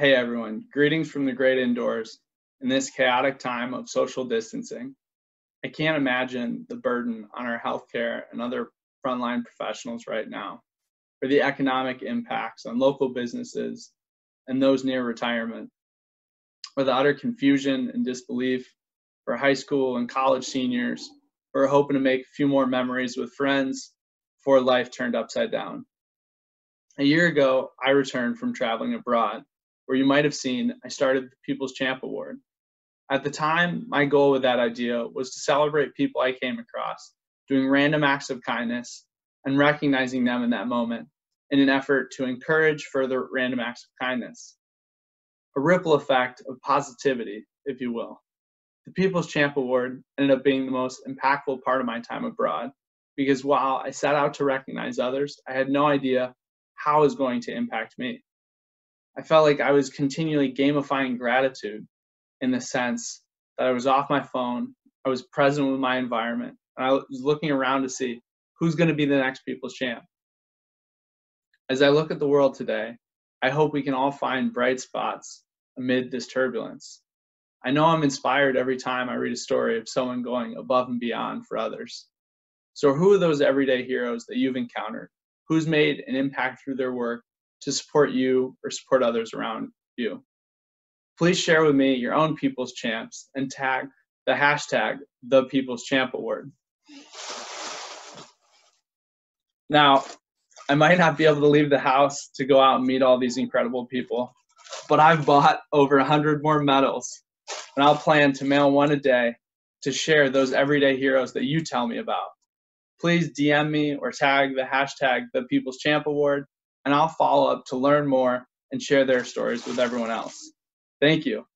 Hey everyone, greetings from the great indoors in this chaotic time of social distancing. I can't imagine the burden on our healthcare and other frontline professionals right now, or the economic impacts on local businesses and those near retirement, the utter confusion and disbelief for high school and college seniors who are hoping to make a few more memories with friends before life turned upside down. A year ago, I returned from traveling abroad, where you might have seen I started the People's Champ Award. At the time, my goal with that idea was to celebrate people I came across, doing random acts of kindness and recognizing them in that moment in an effort to encourage further random acts of kindness. A ripple effect of positivity, if you will. The People's Champ Award ended up being the most impactful part of my time abroad because while I set out to recognize others, I had no idea how it was going to impact me. I felt like I was continually gamifying gratitude in the sense that I was off my phone, I was present with my environment, and I was looking around to see who's going to be the next People's Champ. As I look at the world today, I hope we can all find bright spots amid this turbulence. I know I'm inspired every time I read a story of someone going above and beyond for others. So, who are those everyday heroes that you've encountered? Who's made an impact through their work to support you or support others around you? Please share with me your own People's Champs and tag the hashtag the People's Champ Award. Now, I might not be able to leave the house to go out and meet all these incredible people, but I've bought over 100 more medals, and I'll plan to mail one a day to share those everyday heroes that you tell me about please DM me or tag the hashtag the People's Champ Award, and I'll follow up to learn more and share their stories with everyone else. Thank you.